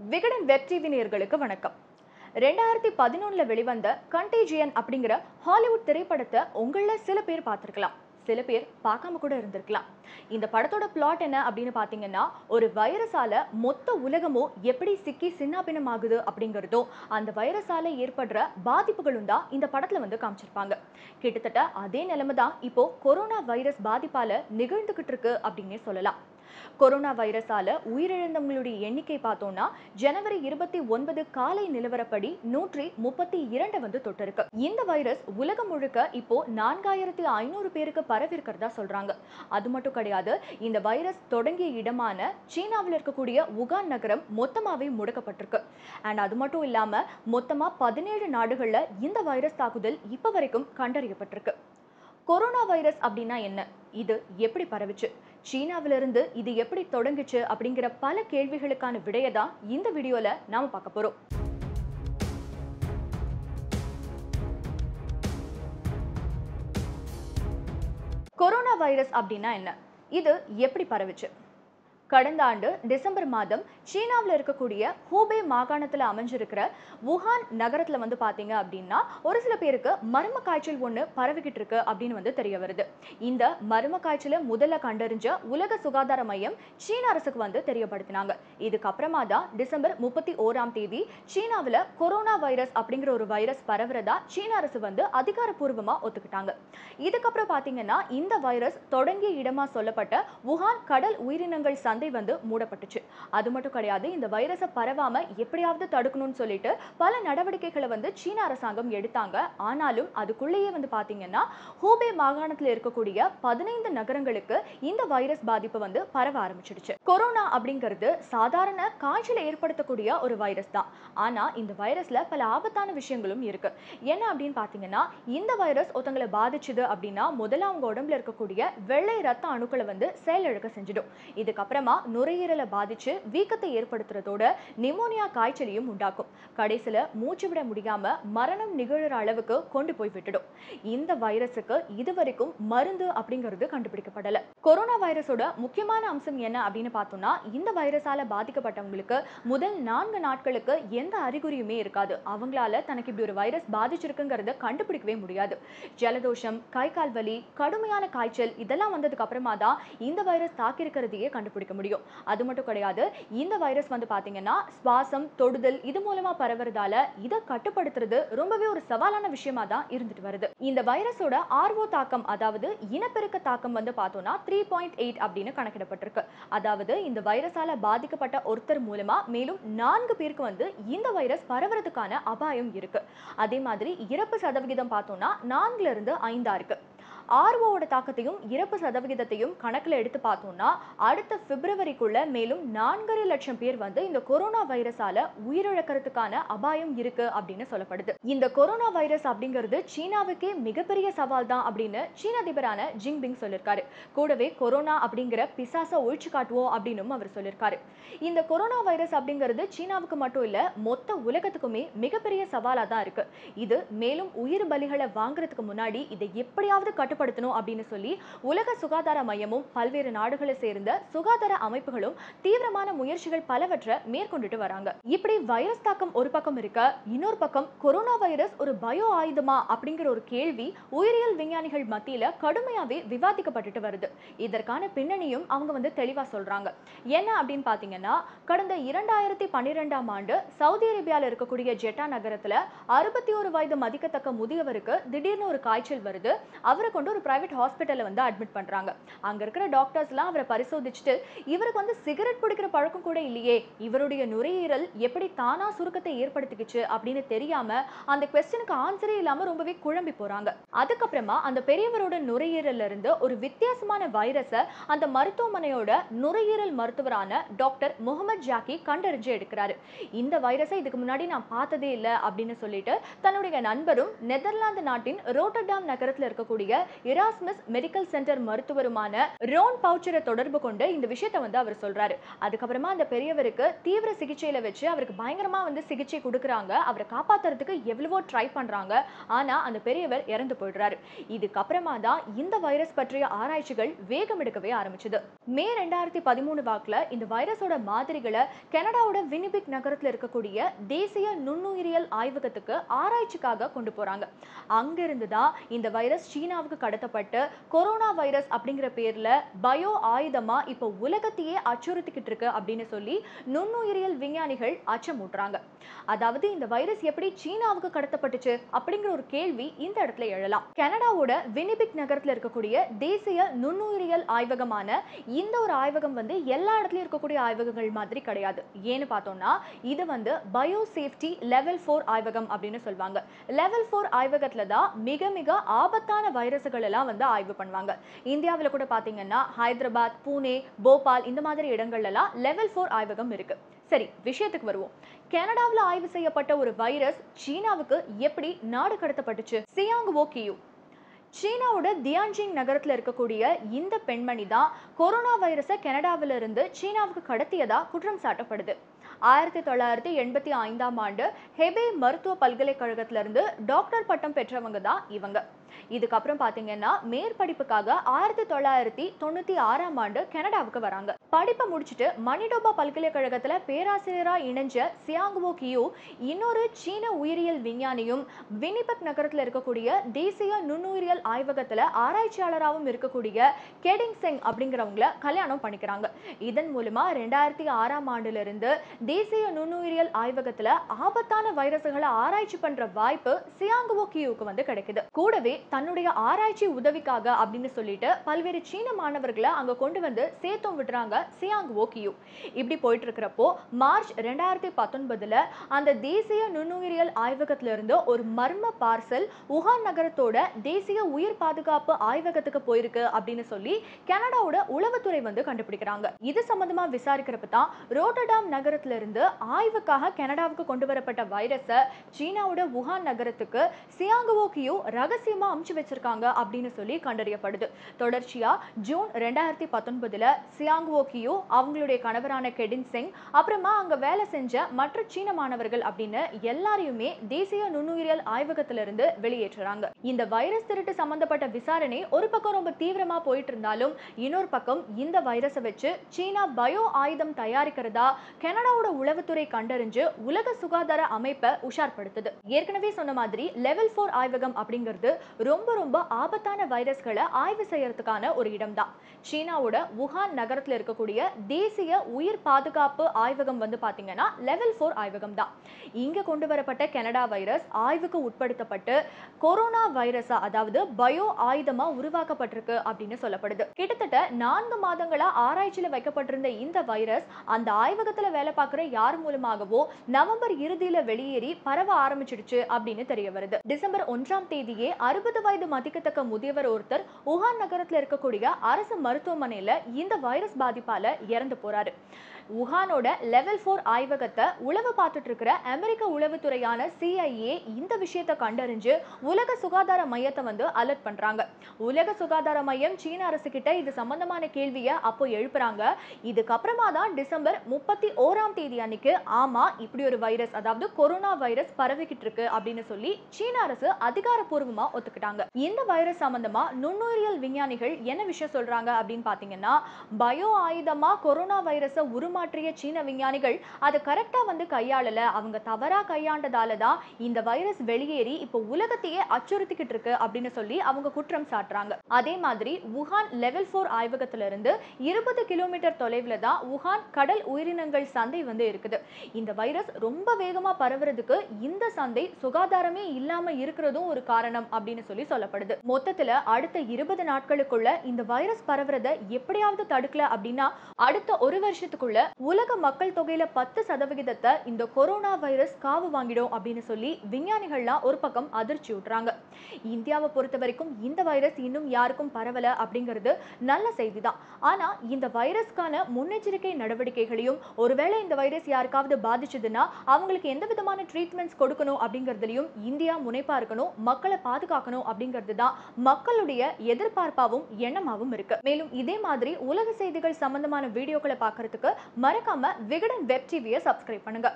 Vikatan web TV நேர்களுக்கு வணக்கம். ரெண்டாயிரத்தி பதினொன்னுல வெளிவந்த கண்டேஜியன் அப்படிங்கிற ஹாலிவுட் திரைப்படத்தை உங்களில் சில பேர் பார்த்துருக்கலாம். சில பேர் பார்க்காம கூட இருந்திருக்கலாம். இந்த படத்தோட பிளாட் என்ன அப்படின்னு பார்த்தீங்கன்னா ஒரு வைரஸால மொத்த உலகமும் எப்படி சிக்கி சின்னாபின்னமாகுது அப்படிங்கிறதும் அந்த வைரஸால ஏற்படுற பாதிப்புகளும் தான் இந்த படத்துல வந்து காமிச்சிருப்பாங்க. கிட்டத்தட்ட அதே நிலைமை தான் இப்போ கொரோனா வைரஸ் பாதிப்பால நிகழ்ந்துகிட்டு இருக்கு அப்படின்னே சொல்லலாம். கொரோனா வைரஸால உயிரிழந்தவங்களுடைய எண்ணிக்கை பார்த்தோம்னா ஜனவரி இருபத்தி ஒன்பது காலை நிலவரப்படி நூற்றி முப்பத்தி இரண்டு வந்து தொட்டிருக்கு. இந்த வைரஸ் உலகம் முழுக்க இப்போ நான்காயிரத்தி ஐநூறு பேருக்கு பரவி இருக்கிறதா சொல்றாங்க. அது மட்டும் கிடையாது இந்த வைரஸ் தொடங்கிய இடமான சீனாவில் இருக்கக்கூடிய உகான் நகரம் மொத்தமாவே முடக்கப்பட்டிருக்கு. அண்ட் அது மட்டும் இல்லாம மொத்தமா பதினேழு நாடுகள்ல இந்த வைரஸ் தாக்குதல் இப்ப வரைக்கும் கண்டறியப்பட்டிருக்கு. கொரோனா வைரஸ் அப்படின்னா என்ன? இது எப்படி பரவுச்சு? சீனாவிலிருந்து இது எப்படி தொடங்குச்சு? அப்படிங்கிற பல கேள்விகளுக்கான விடையை தான் இந்த வீடியோவில் நாம் பார்க்க போகிறோம் கொரோனா வைரஸ் அப்படின்னா என்ன? இது எப்படி பரவுச்சு? கடந்த ஆண்டு டிசம்பர் மாதம் சீனாவில் இருக்கக்கூடிய ஹூபே மாகாணத்தில் அமைஞ்சிருக்கிற வுஹான் நகரத்தில் வந்து பார்த்தீங்க அப்படின்னா ஒரு சில பேருக்கு மர்ம காய்ச்சல் ஒன்று பரவிக்கிட்டு இருக்கு அப்படின்னு வந்து தெரிய வருது. இந்த மர்ம காய்ச்சலை முதல்ல கண்டறிஞ்ச உலக சுகாதார மையம் சீன அரசுக்கு வந்து தெரியப்படுத்தினாங்க. இதுக்கப்புறமா தான் டிசம்பர் முப்பத்தி ஓராம் தேதி சீனாவில் கொரோனா வைரஸ் அப்படிங்கிற ஒரு வைரஸ் பரவுறதா சீன அரசு வந்து அதிகாரப்பூர்வமாக ஒத்துக்கிட்டாங்க. இதுக்கப்புறம் பார்த்தீங்கன்னா இந்த வைரஸ் தொடங்கிய இடமா சொல்லப்பட்ட வுஹான் கடல் உயிரினங்கள் சந்தை வந்து மூடப்பட்டுச்சு. அது மட்டும் கிடையாது இந்த வைரஸை பரவாம எப்படியாவது தடுக்கணும்னு சொல்லிட்டு பல நடவடிக்கைகளை வந்து சீன அரசாங்கம் எடுத்தாங்க. ஆனாலும் அதுக்குள்ளேயே வந்து பாத்தீங்கன்னா ஹூபே மாகாணத்தில் இருக்கக்கூடிய பதினைந்து நகரங்களுக்கு இந்த வைரஸ் பாதிப்பு வந்து பரவ ஆரம்பிச்சிடுச்சு. கொரோனா அப்படிங்கிறது சாதாரண காய்ச்சலை ஏற்படுத்தக்கூடிய ஒரு வைரஸ் தான். ஆனா இந்த வைரஸ்ல பல ஆபத்தான விஷயங்களும் இருக்கு. என்ன அப்படின்னு பாத்தீங்கன்னா இந்த வைரஸ் ஒருத்தங்களை பாதிச்சுது அப்படின்னா முதல்ல அவங்க உடம்புல இருக்கக்கூடிய வெள்ளை ரத்த அணுக்களை வந்து செயலிழக்க செஞ்சிடும். இதுக்கப்புறம் நுரையீரலை பாதிச்சு வீக்கத்தை ஏற்படுத்துறதோட நிமோனியா காய்ச்சலையும் உண்டாக்கும். கடைசியில மூச்சு விட முடியாம மரணம் நிகழ்கிற அளவுக்கு கொண்டு போய் விட்டுடும். இந்த வைரஸுக்கு இதுவரைக்கும் மருந்து அப்படிங்கிறது கண்டுபிடிக்கப்படல. கொரோனா வைரஸோட முக்கியமான அம்சம் என்ன அப்படின்னு பார்த்தோம்னா இந்த வைரஸால பாதிக்கப்பட்டவங்களுக்கு முதல் நான்கு நாட்களுக்கு எந்த அறிகுறியுமே இருக்காது. அவங்களால தனக்கு இப்படி ஒரு வைரஸ் பாதிச்சிருக்குங்கிறத கண்டுபிடிக்கவே முடியாது. ஜலதோஷம் கை கால் வலி கடுமையான காய்ச்சல் இதெல்லாம் வந்ததுக்கு அப்புறமா தான் இந்த வைரஸ் தாக்கியிருக்கிறதையே கண்டுபிடிக்க முடியும். அது மட்டும் கிடையாது இந்த வைரஸ் வந்து பார்த்தீங்கன்னா சுவாசம் தொடுதல் இது மூலமா பரவுறதால இதை கட்டுப்படுத்துறது ரொம்பவே ஒரு சவாலான விஷயமா தான் இருந்துட்டு வருது. இந்த வைரஸோட ஆர்வோ தாக்கம் அதாவது இனப்பெருக்க தாக்கம் வந்து பார்த்தோம்னா த்ரீ பாயிண்ட் எயிட் அப்படின்னு கணக்கிடப்பட்டிருக்கு. அதாவது இந்த வைரஸால பாதிக்கப்பட்ட ஒருத்தர் மூலமா மேலும் நான்கு பேருக்கு வந்து இந்த வைரஸ் பரவுறதுக்கான அபாயம் இருக்கு. அதே மாதிரி இறப்பு சதவிகிதம் பார்த்தோம்னா நான்குல இருந்து ஐந்தா இருக்கு. ஆர்வோட தாக்கத்தையும் இறப்பு சதவிகிதத்தையும் கணக்கில் எடுத்து பார்த்தோம்னா அடுத்த பிப்ரவரிக்குள்ள மேலும் நான்கரை லட்சம் பேர் வந்து இந்த கொரோனா வைரஸால உயிரிழக்கிறதுக்கான அபாயம் இருக்கு அப்படின்னு சொல்லப்படுது. இந்த கொரோனா வைரஸ் அப்படிங்கிறது சீனாவுக்கே மிகப்பெரிய சவால் தான் அப்படின்னு சீன அதிபரான ஜிங்பிங் சொல்லியிருக்காரு கூடவே கொரோனா அப்படிங்கிற பிசாசை ஒழிச்சு காட்டுவோம் அப்படின்னும் அவர் சொல்லியிருக்காரு இந்த கொரோனா வைரஸ் அப்படிங்கிறது சீனாவுக்கு மட்டும் இல்ல மொத்த உலகத்துக்குமே மிகப்பெரிய சவாலா தான் இருக்கு. இது மேலும் உயிர் பலிகளை வாங்குறதுக்கு முன்னாடி இதை எப்படியாவது கட்டுப்படுத்தணும் அப்படின்னு சொல்லி உலக சுகாதார மையமும் பல்வேறு நாடுகளை சேர்ந்த சுகாதார அமைப்புகளும் தீவிரமான முயற்சிகள் பலவற்றை மேற்கொண்டுட்டு வராங்க. இப்படி வைரஸ் தாக்கம் ஒரு பக்கம் இருக்க இன்னொரு பக்கம் கொரோனா வைரஸ் ஒரு பயோ ஆயுதமா அப்படிங்கிற ஒரு கேள்வி உயிரியல் விஞ்ஞானிகள் மத்தியில கடுமையாவே விவாதிக்கப்பட்டுட்டு வருது. இதற்கான பின்னணியும் அவங்க வந்து தெளிவா சொல்றாங்க. என்ன அப்படின்னு பாத்தீங்கன்னா கடந்த இரண்டாயிரத்தி பன்னிரெண்டாம் ஆண்டு சவுதி அரேபியால இருக்கக்கூடிய ஜெட்டா நகரத்துல அறுபத்தி ஒரு வயது மதிக்கத்தக்க முதியவருக்கு திடீர்னு ஒரு காய்ச்சல் வருது. அவரை கொண்டு ஒரு பிரைவேட் ஹாஸ்பிட்டலில் வந்து அட்மிட் பண்ணுறாங்க அங்கே இருக்கிற டாக்டர்ஸ்லாம் அவரை பரிசோதிச்சுட்டு இவருக்கு வந்து சிகரெட் பிடிக்கிற பழக்கம் கூட இல்லையே இவருடைய நுரையீரல் எப்படி தானாக சுருக்கத்தை ஏற்படுத்திக்கிச்சு அப்படின்னு தெரியாமல் அந்த கொஸ்டினுக்கு ஆன்சரே இல்லாமல் ரொம்பவே குழம்பி போகிறாங்க அதுக்கப்புறமா அந்த பெரியவரோட நுரையீரலிருந்து ஒரு வித்தியாசமான வைரஸை அந்த மருத்துவமனையோட நுரையீரல் மருத்துவரான டாக்டர் முகமது ஜாக்கி கண்டறிஞ்சு எடுக்கிறாரு. இந்த வைரஸை இதுக்கு முன்னாடி நான் பார்த்ததே இல்லை அப்படின்னு சொல்லிட்டு தன்னுடைய நண்பரும் நெதர்லாந்து நாட்டின் ரோட்டர்டாம் நகரத்தில் இருக்கக்கூடிய இராஸ்மஸ் மெடிக்கல் சென்டர் மருத்துவருமான ரோன் பவுச்சரை தொடர்பு கொண்டு இந்த விஷயத்தை வந்து அவர் சொல்றாரு. அதுக்கப்புறமா அந்த பெரியவருக்கு தீவிர சிகிச்சையில வச்சு அவருக்கு பயங்கரமா வந்து சிகிச்சை கொடுக்குறாங்க. அவரை காப்பாத்துறதுக்கு எவ்வளவோ ட்ரை பண்றாங்க. ஆனா அந்த பெரியவர் இறந்து போயிடுறாரு. இதுக்கப்புறமா தான் இந்த வைரஸ் பற்றிய ஆராய்ச்சிகள் வேகம் எடுக்கவே ஆரம்பிச்சது. மே ரெண்டாயிரத்தி பதிமூணு வாக்குல இந்த வைரஸோட மாதிரிகளை கனடாவோட வினிபிக் நகரத்துல இருக்கக்கூடிய தேசிய நுண்ணுயிரியல் ஆய்வகத்துக்கு ஆராய்ச்சிக்காக கொண்டு போறாங்க. அங்கிருந்து தான் இந்த வைரஸ் சீனாவுக்கு கடத்தப்பட்டு கொரோனா வைரஸ் அப்படிங்கிற பேரில் பயோ ஆயுதமாக இப்போ உலகத்தையே அச்சுறுத்திக்கிட்டு இருக்கு அப்படின்னு சொல்லி நுண்ணுயிரியல் விஞ்ஞானிகள் அச்சமூட்டுறாங்க. அதாவது இந்த வைரஸ் எப்படி சீனாவுக்கு கடத்தப்பட்டுச்சு அப்படிங்கிற ஒரு கேள்வி இந்த இடத்துல எழலாம். கனடாவோட வினிபிக் நகரத்தில் இருக்கக்கூடிய தேசிய நுண்ணுயிரியல் ஆய்வகமான இந்த ஒரு ஆய்வகம் வந்து எல்லா இடத்துலையும் இருக்கக்கூடிய ஆய்வகங்கள் மாதிரி கிடையாது. ஏன்னு பார்த்தோம்னா இது வந்து பயோ சேஃப்டி லெவல் ஃபோர் ஆய்வகம் அப்படின்னு சொல்லுவாங்க. லெவல் ஃபோர் ஆய்வகத்தில் தான் மிக மிக ஆபத்தான வைரஸுகள் எல்லாம் வந்து ஆய்வு பண்ணுவாங்க. இந்தியாவில் கூட பார்த்தீங்கன்னா ஹைதராபாத் பூனே போபால் இந்த மாதிரி இடங்கள்லாம் லெவல் ஃபோர் ஆய்வகம் இருக்கு. சரி விஷயத்துக்கு வருவோம். கனடாவில் ஆய்வு செய்யப்பட்ட ஒரு வைரஸ் சீனாவுக்கு எப்படி நாடு கடத்தப்பட்டுச்சு? சியாங் ஓகியூ சீனாவோட தியான்ஜிங் நகரத்தில் இருக்கக்கூடிய இந்த பெண்மணி தான் கொரோனா வைரஸை கனடாவிலிருந்து சீனாவுக்கு கடத்தியதா குற்றம் சாட்டப்படுது. ஆயிரத்தி தொள்ளாயிரத்தி எண்பத்தி ஐந்தாம் ஆண்டு ஹெபே மருத்துவ பல்கலைக்கழகத்திலிருந்து டாக்டர் பட்டம் பெற்றவங்க தான் இவங்க. இதுக்கப்புறம் பார்த்தீங்கன்னா மேற்படிப்புக்காக ஆயிரத்தி தொள்ளாயிரத்தி தொண்ணூற்றி ஆறாம் ஆண்டு கனடாவுக்கு வராங்க. படிப்பை முடிச்சுட்டு மணிடோபா பல்கலைக்கழகத்தில் பேராசிரியராக இணைஞ்ச சியாங்குவோ கியூ இன்னொரு சீன உயிரியல் விஞ்ஞானியும் வினிபக் நகரத்தில் இருக்கக்கூடிய தேசிய நுண்ணுயிரியல் ஆய்வகத்தில் ஆராய்ச்சியாளராகவும் இருக்கக்கூடிய கெடிங் செங் அப்படிங்கிறவங்கள கல்யாணம் பண்ணிக்கிறாங்க. இதன் மூலமா ரெண்டாயிரத்தி ஆறாம் ஆண்டிலிருந்து தேசிய நுண்ணுயிரியல் ஆய்வகத்தில் ஆபத்தான வைரஸ்களை ஆராய்ச்சி பண்ற வாய்ப்பு சியாங்குவோ கியூக்கு வந்து கிடைக்குது. கூடவே தன்னுடைய ஆராய்ச்சி உதவிக்காக அப்படின்னு சொல்லிட்டு பல்வேறு சீன மாணவர்களை அங்க கொண்டு வந்து சேர்த்தும் விடுறாங்க சியாங் ஓகியூ இப்படி போயிட்டு இருக்கிறப்போ மார்ச் ரெண்டாயிரத்தி பத்தொன்பதுல அந்த தேசிய நுண்ணுயிரியல் ஆய்வகத்துல இருந்து ஒரு மர்ம பார்சல் உஹான் நகரத்தோட தேசிய உயிர் பாதுகாப்பு ஆய்வகத்துக்கு போயிருக்கு அப்படின்னு சொல்லி கனடாவோட உளவுத்துறை வந்து கண்டுபிடிக்கிறாங்க. இது சம்பந்தமா விசாரிக்கிறப்ப தான் ரோட்டடாம் நகரத்துல இருந்து ஆய்வுக்காக கனடாவுக்கு கொண்டு வரப்பட்ட வைரஸை சீனாவோட வுஹான் நகரத்துக்கு சியாங்குவோக்கியோ ரகசியமாக அமுச்சு வச்சிருக்காங்க அப்படின்னு சொல்லி கண்டறியப்படுது. தொடர்ச்சியாக ஜூன் ரெண்டாயிரத்தி பத்தொன்பதில் சியாங்குவோக்கியோ அவங்களுடைய கணவரான கெடின் சிங் அப்புறமா அங்கே வேலை செஞ்ச மற்ற சீன மாணவர்கள் அப்படின்னு எல்லாரையுமே தேசிய நுண்ணுயிரியல் ஆய்வகத்திலிருந்து வெளியேற்றுறாங்க. இந்த வைரஸ் திருட்டு சம்பந்தப்பட்ட விசாரணை ஒரு பக்கம் ரொம்ப தீவிரமா போயிட்டு இருந்தாலும் இன்னொரு பக்கம் இந்த வைரஸை வச்சு சீனா பயோ ஆயுதம் தயாரிக்கிறதா கனடாவோட உளவுத்துறை கண்டறிஞ்சு உலக சுகாதார அமைப்பை உஷார்படுத்துது. ஏற்கனவே சொன்ன மாதிரி லெவல் ஃபோர் ஆய்வகம் அப்படிங்கிறது ரொம்ப ரொம்ப ஆபத்தான வைரஸ்களை ஆய்வு செய்யறதுக்கான ஒரு இடம் தான் சீனாவோட வுஹான் நகரத்தில் இருக்கக்கூடிய தேசிய உயிர் பாதுகாப்பு ஆய்வகம் வந்து பார்த்தீங்கன்னா லெவல் ஃபோர் ஆய்வகம் தான் இங்க கொண்டு வரப்பட்ட கனடா வைரஸ் ஆய்வுக்கு உட்படுத்தப்பட்டு கொரோனா வைரஸா அதாவது பயோ ஆயுதமா உருவாக்கப்பட்டிருக்கு அப்படின்னு சொல்லப்படுது. கிட்டத்தட்ட நான்கு மாதங்களா ஆராய்ச்சியில் வைக்கப்பட்டிருந்த இந்த வைரஸ் அந்த ஆய்வகத்தில் வேலை பார்க்குற யார் மூலமாகவோ நவம்பர் இறுதியில வெளியேறி பரவ ஆரம்பிச்சிடுச்சு அப்படின்னு தெரிய வருது. டிசம்பர் ஒன்றாம் தேதியே அறுபது வயது மதிக்கத்தக்க முதியவர் ஒருத்தர் உஹான் நகரத்துல இருக்கக்கூடிய அரசு மருத்துவமனையில இந்த வைரஸ் பாதிப்பால இறந்து போறாரு. உஹானோட லெவல் ஃபோர் ஆய்வகத்தை உளவு பார்த்துட்டு இருக்கிற அமெரிக்க உளவுத்துறையான சிஐஏ இந்த விஷயத்தை கண்டறிஞ்சு உலக சுகாதார மையத்தை வந்து அலர்ட் பண்றாங்க. உலக சுகாதார மையம் சீன அரசு கிட்ட இது சம்பந்தமான கேள்வியை அப்போ எழுப்புறாங்க. இதுக்கப்புறமா தான் டிசம்பர் முப்பத்தி ஓராம் தேதி அன்னைக்கு ஆமா இப்படி ஒரு வைரஸ் அதாவது கொரோனா வைரஸ் பரவிக்கிட்டு இருக்கு அப்படின்னு சொல்லி சீன அரசு அதிகாரப்பூர்வமா ஒத்துக்கிட்டாங்க. இந்த வைரஸ் சம்பந்தமா நுண்ணுயிரியல் விஞ்ஞானிகள் என்ன விஷயம் சொல்றாங்க அப்படின்னு பாத்தீங்கன்னா பயோ ஆயுதமா கொரோனா வைரஸை ஏமாற்றிய சீன விஞ்ஞானிகள் அதை கரெக்டா வந்து கையாளல. அவங்க தவறா கையாண்டதால தான் இந்த வைரஸ் வெளியேறி இப்போ உலகத்தையே அச்சுறுத்திக்கிட்டு இருக்கு அப்படின்னு சொல்லி அவங்க குற்றம் சாட்டுறாங்க. அதே மாதிரி வுஹான் லெவல் ஃபோர் ஆய்வகத்துல இருந்து இருபது கிலோமீட்டர் தொலைவில் தான் வுஹான் கடல் உயிரினங்கள் சந்தை வந்து இருக்குது. இந்த வைரஸ் ரொம்ப வேகமா பரவுறதுக்கு இந்த சந்தை சுகாதாரமே இல்லாம இருக்கிறதும் ஒரு காரணம் அப்படின்னு சொல்லி சொல்லப்படுது. மொத்தத்துல அடுத்த இருபது நாட்களுக்குள்ள இந்த வைரஸ் பரவுறதை எப்படியாவது தடுக்கல அப்படின்னா அடுத்த ஒரு வருஷத்துக்குள்ள உலக மக்கள் தொகையில பத்து சதவிகிதத்தை இந்த கொரோனா வைரஸ் காவு வாங்கிடும் அப்படின்னு சொல்லி விஞ்ஞானிகள்லாம் ஒரு பக்கம் அதிர்ச்சி விட்டுறாங்க இந்தியாவை பொறுத்த வரைக்கும் இந்த வைரஸ் இன்னும் யாருக்கும் பரவல அப்படிங்கிறது நல்ல செய்தி தான் ஆனா இந்த வைரஸ்க்கான முன்னெச்சரிக்கை நடவடிக்கைகளையும் ஒருவேளை இந்த வைரஸ் யாருக்காவது பாதிச்சதுன்னா அவங்களுக்கு எந்த விதமான ட்ரீட்மெண்ட்ஸ் கொடுக்கணும் அப்படிங்கிறதுலையும் இந்தியா முனைப்பா இருக்கணும் மக்களை பாதுகாக்கணும் அப்படிங்கிறது தான் மக்களுடைய எதிர்பார்ப்பாகவும் எண்ணமாகவும் இருக்கு. மேலும் இதே மாதிரி உலக செய்திகள் சம்பந்தமான வீடியோக்களை பார்க்கறதுக்கு மறக்காம விகடன் வெப் டிவியை சப்ஸ்கிரைப் பண்ணுங்க.